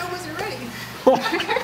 I wasn't ready.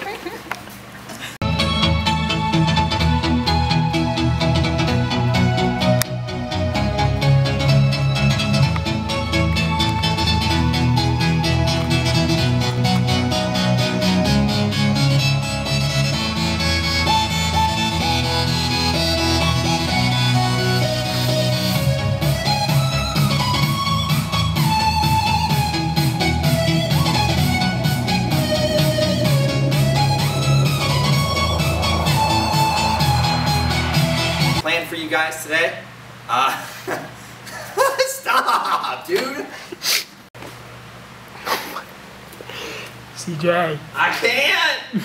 for you guys today. Uh, stop, dude. CJ. I can't.